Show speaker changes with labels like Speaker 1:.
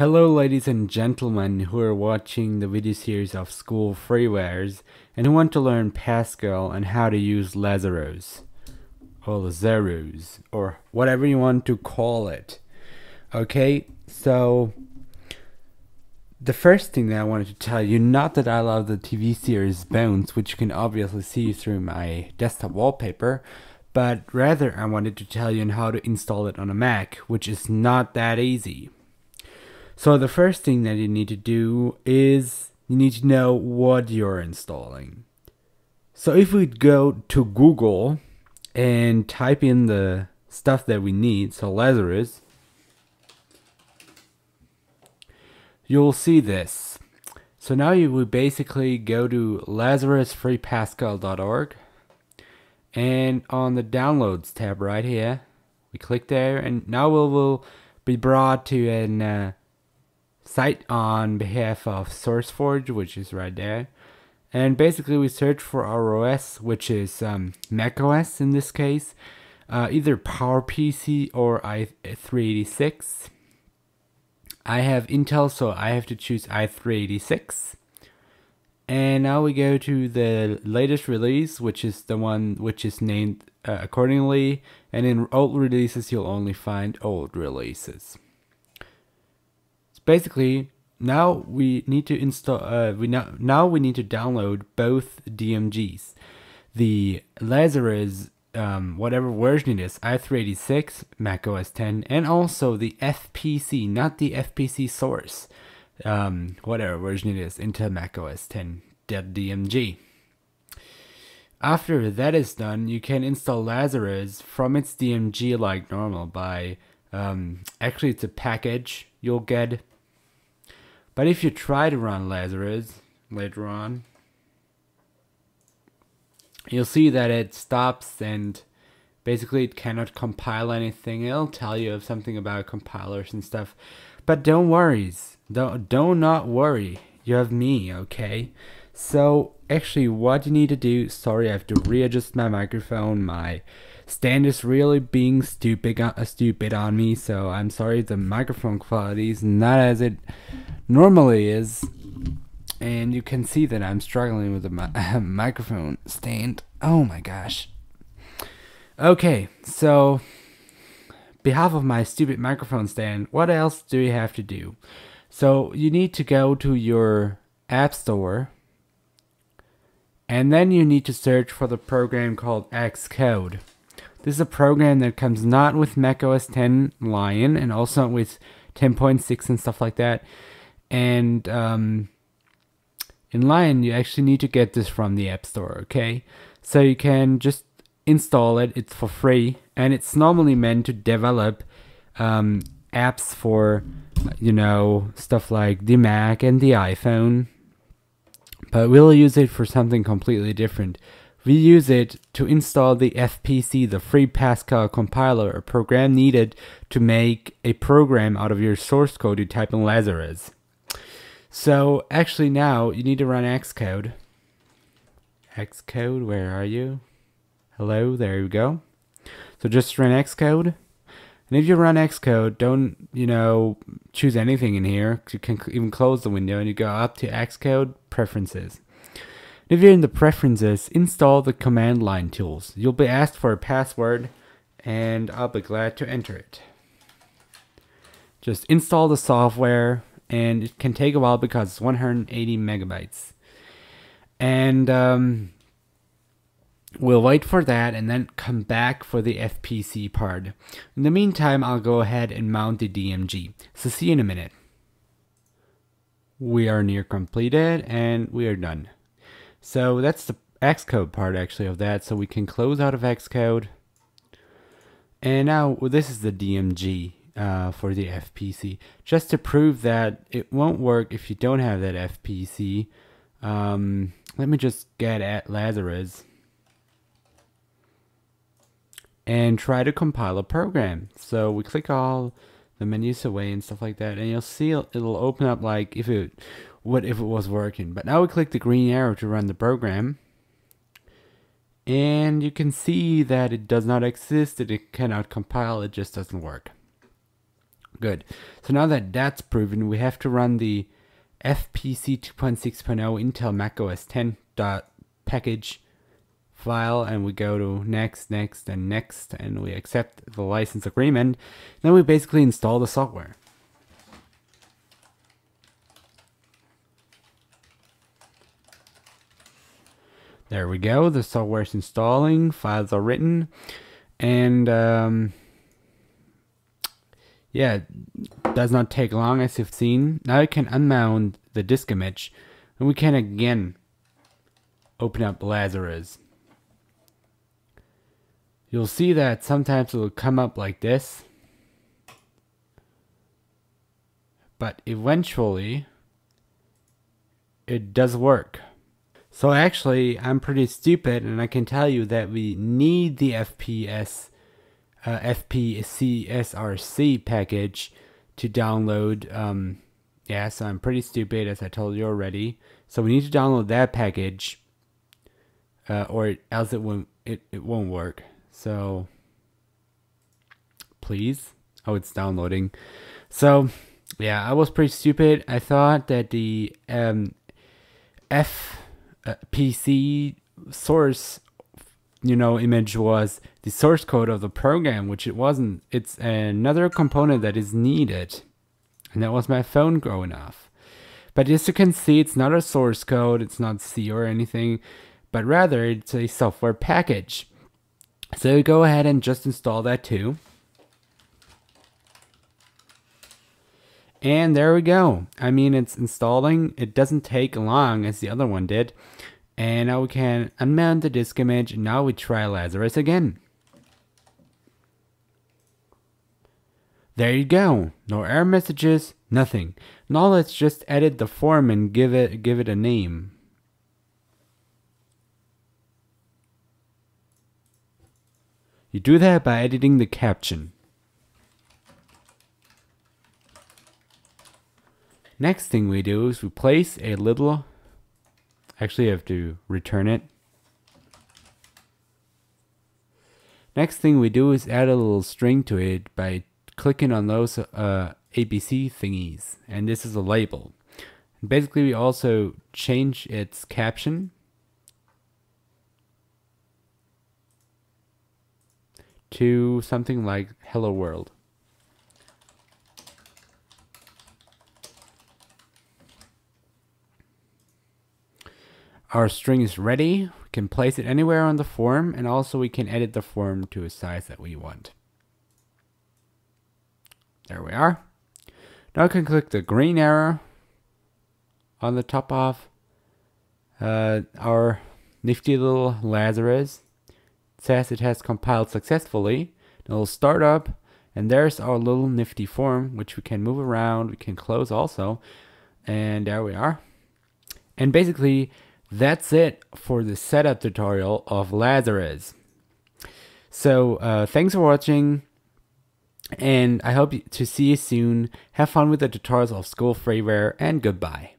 Speaker 1: Hello ladies and gentlemen who are watching the video series of School Freewares and who want to learn Pascal and how to use Lazarus or Lazarus or whatever you want to call it. Okay, so the first thing that I wanted to tell you, not that I love the TV series Bones, which you can obviously see through my desktop wallpaper, but rather I wanted to tell you on how to install it on a Mac, which is not that easy. So the first thing that you need to do is you need to know what you're installing. So if we go to Google and type in the stuff that we need, so Lazarus, you'll see this. So now you would basically go to lazarusfreepascal.org and on the downloads tab right here, we click there and now we will be brought to an uh, site on behalf of SourceForge, which is right there. And basically, we search for our OS, which is um, Mac OS in this case, uh, either PowerPC or i386. I have Intel, so I have to choose i386. And now we go to the latest release, which is the one which is named uh, accordingly. And in old releases, you'll only find old releases basically now we need to install uh, we now now we need to download both DMGs the Lazarus um, whatever version it is i386 Mac OS 10 and also the FPC not the FPC source um, whatever version it is Intel Mac OS 10 DMG after that is done you can install Lazarus from its DMG like normal by um, actually it's a package you'll get but if you try to run Lazarus later on, you'll see that it stops and basically it cannot compile anything. It'll tell you of something about compilers and stuff. But don't worry. Don't, don't not worry. You have me, okay? So actually what you need to do, sorry I have to readjust my microphone. My stand is really being stupid, uh, stupid on me, so I'm sorry the microphone quality is not as it normally is. And you can see that I'm struggling with the mi microphone stand. Oh my gosh. Okay, so behalf of my stupid microphone stand, what else do you have to do? So you need to go to your app store and then you need to search for the program called Xcode. This is a program that comes not with macOS 10 Lion and also with 10.6 and stuff like that. And um, in Lion, you actually need to get this from the App Store, okay? So you can just install it, it's for free, and it's normally meant to develop um, apps for, you know, stuff like the Mac and the iPhone but we'll use it for something completely different. We use it to install the FPC, the Free Pascal compiler, a program needed to make a program out of your source code you type in Lazarus. So actually now you need to run Xcode. Xcode, where are you? Hello, there you go. So just run Xcode. And if you run Xcode, don't, you know, choose anything in here. You can even close the window and you go up to Xcode Preferences. If you're in the Preferences, install the command line tools. You'll be asked for a password and I'll be glad to enter it. Just install the software and it can take a while because it's 180 megabytes. And um, We'll wait for that and then come back for the FPC part. In the meantime, I'll go ahead and mount the DMG. So see you in a minute. We are near completed and we are done. So that's the Xcode part actually of that. So we can close out of Xcode. And now well, this is the DMG uh, for the FPC. Just to prove that it won't work if you don't have that FPC. Um, let me just get at Lazarus and try to compile a program. So we click all the menus away and stuff like that, and you'll see it'll open up like if it what if it was working. But now we click the green arrow to run the program. And you can see that it does not exist, that it cannot compile, it just doesn't work. Good. So now that that's proven, we have to run the FPC 2.6.0 Intel Mac OS 10 dot package file and we go to next, next, and next, and we accept the license agreement. Then we basically install the software. There we go. The software is installing. Files are written, and um, yeah, does not take long as you've seen. Now you can unmount the disk image, and we can again open up Lazarus. You'll see that sometimes it will come up like this, but eventually it does work. So actually, I'm pretty stupid, and I can tell you that we need the FPS, uh, FPCSRC package to download. Um, yeah, so I'm pretty stupid, as I told you already. So we need to download that package, uh, or else it won't it, it won't work. So please, oh, it's downloading. So yeah, I was pretty stupid. I thought that the um, F uh, source you know image was the source code of the program which it wasn't. It's another component that is needed. And that was my phone going off but as you can see it's not a source code. It's not c or anything. But rather it's a software package so go ahead and just install that too And there we go. I mean, it's installing. It doesn't take long as the other one did. And now we can unmount the disk image. Now we try Lazarus again. There you go. No error messages, nothing. Now let's just edit the form and give it give it a name. You do that by editing the caption. Next thing we do is we place a little, actually I have to return it. Next thing we do is add a little string to it by clicking on those uh, ABC thingies. And this is a label. basically we also change its caption to something like hello world. Our string is ready. We can place it anywhere on the form and also we can edit the form to a size that we want. There we are. Now I can click the green arrow on the top of uh, our nifty little Lazarus. Says it has compiled successfully. It'll start up and there's our little nifty form which we can move around. We can close also. And there we are. And basically that's it for the setup tutorial of Lazarus. So uh, thanks for watching and I hope to see you soon. Have fun with the tutorials of School Freeware and goodbye.